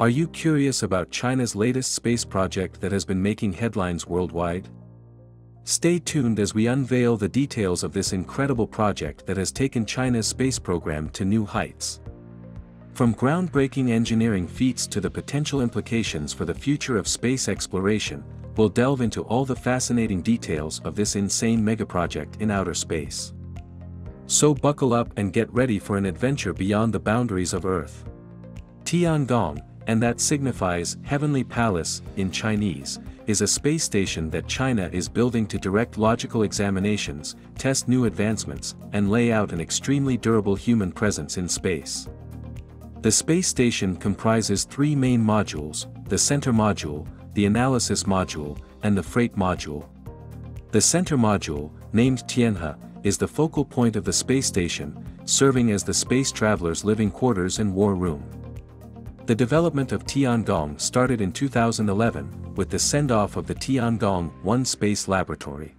Are you curious about China's latest space project that has been making headlines worldwide? Stay tuned as we unveil the details of this incredible project that has taken China's space program to new heights. From groundbreaking engineering feats to the potential implications for the future of space exploration, we'll delve into all the fascinating details of this insane megaproject in outer space. So buckle up and get ready for an adventure beyond the boundaries of Earth. Tiangong, and that signifies Heavenly Palace in Chinese, is a space station that China is building to direct logical examinations, test new advancements, and lay out an extremely durable human presence in space. The space station comprises three main modules, the center module, the analysis module, and the freight module. The center module, named Tianhe, is the focal point of the space station, serving as the space traveler's living quarters and war room. The development of Tiangong started in 2011, with the send-off of the Tiangong-1 Space Laboratory.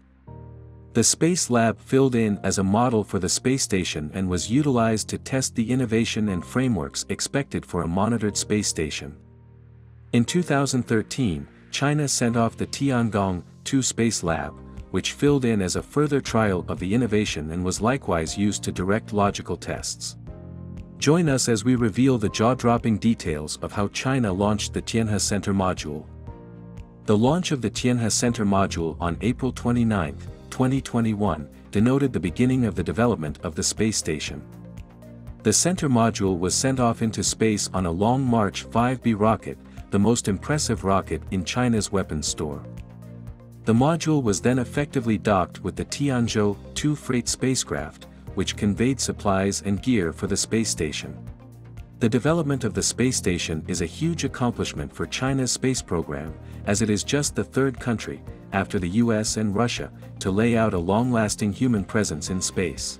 The Space Lab filled in as a model for the space station and was utilized to test the innovation and frameworks expected for a monitored space station. In 2013, China sent off the Tiangong-2 Space Lab, which filled in as a further trial of the innovation and was likewise used to direct logical tests. Join us as we reveal the jaw-dropping details of how China launched the Tianhe Center module. The launch of the Tianhe Center module on April 29, 2021, denoted the beginning of the development of the space station. The center module was sent off into space on a Long March 5B rocket, the most impressive rocket in China's weapons store. The module was then effectively docked with the Tianzhou 2 freight spacecraft, which conveyed supplies and gear for the space station. The development of the space station is a huge accomplishment for China's space program, as it is just the third country, after the US and Russia, to lay out a long-lasting human presence in space.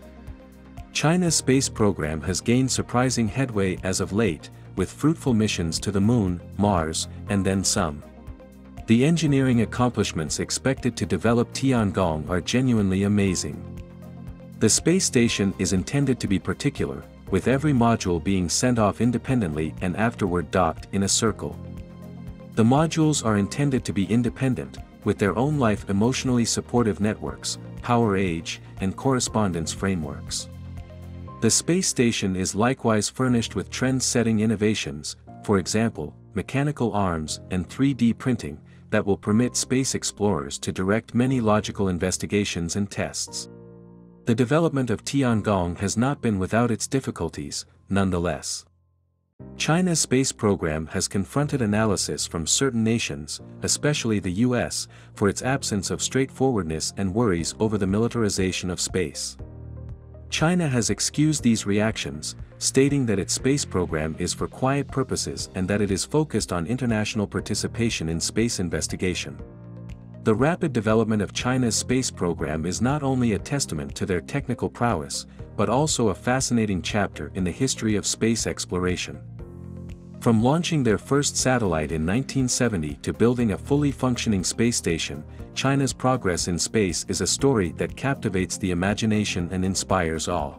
China's space program has gained surprising headway as of late, with fruitful missions to the Moon, Mars, and then some. The engineering accomplishments expected to develop Tiangong are genuinely amazing. The space station is intended to be particular, with every module being sent off independently and afterward docked in a circle. The modules are intended to be independent, with their own life emotionally supportive networks, power age, and correspondence frameworks. The space station is likewise furnished with trend-setting innovations, for example, mechanical arms and 3D printing, that will permit space explorers to direct many logical investigations and tests. The development of Tiangong has not been without its difficulties, nonetheless. China's space program has confronted analysis from certain nations, especially the US, for its absence of straightforwardness and worries over the militarization of space. China has excused these reactions, stating that its space program is for quiet purposes and that it is focused on international participation in space investigation. The rapid development of China's space program is not only a testament to their technical prowess, but also a fascinating chapter in the history of space exploration. From launching their first satellite in 1970 to building a fully functioning space station, China's progress in space is a story that captivates the imagination and inspires awe.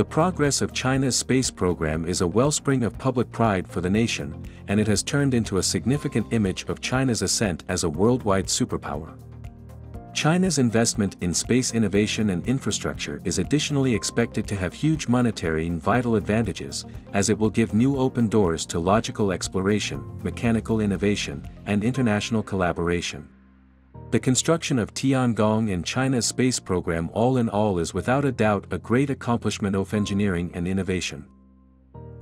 The progress of China's space program is a wellspring of public pride for the nation, and it has turned into a significant image of China's ascent as a worldwide superpower. China's investment in space innovation and infrastructure is additionally expected to have huge monetary and vital advantages, as it will give new open doors to logical exploration, mechanical innovation, and international collaboration. The construction of Tiangong and China's space program all in all is without a doubt a great accomplishment of engineering and innovation.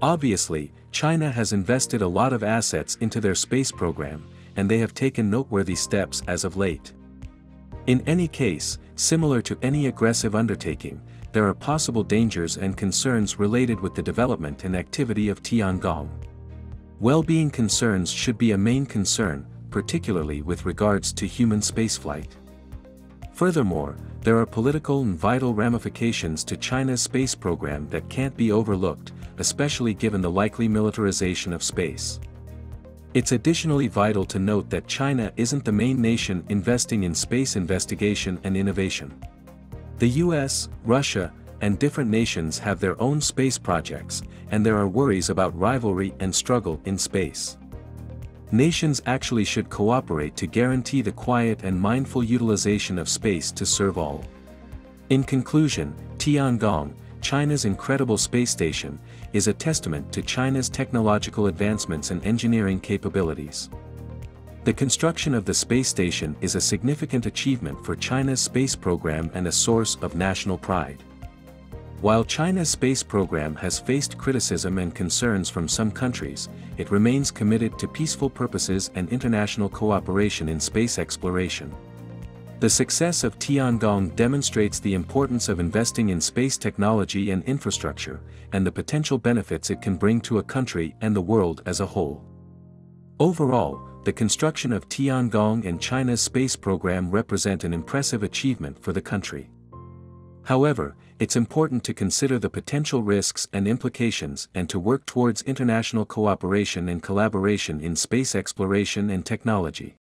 Obviously, China has invested a lot of assets into their space program, and they have taken noteworthy steps as of late. In any case, similar to any aggressive undertaking, there are possible dangers and concerns related with the development and activity of Tiangong. Well-being concerns should be a main concern, particularly with regards to human spaceflight. Furthermore, there are political and vital ramifications to China's space program that can't be overlooked, especially given the likely militarization of space. It's additionally vital to note that China isn't the main nation investing in space investigation and innovation. The US, Russia, and different nations have their own space projects, and there are worries about rivalry and struggle in space. Nations actually should cooperate to guarantee the quiet and mindful utilization of space to serve all. In conclusion, Tiangong, China's incredible space station, is a testament to China's technological advancements and engineering capabilities. The construction of the space station is a significant achievement for China's space program and a source of national pride. While China's space program has faced criticism and concerns from some countries, it remains committed to peaceful purposes and international cooperation in space exploration. The success of Tiangong demonstrates the importance of investing in space technology and infrastructure, and the potential benefits it can bring to a country and the world as a whole. Overall, the construction of Tiangong and China's space program represent an impressive achievement for the country. However, it's important to consider the potential risks and implications and to work towards international cooperation and collaboration in space exploration and technology.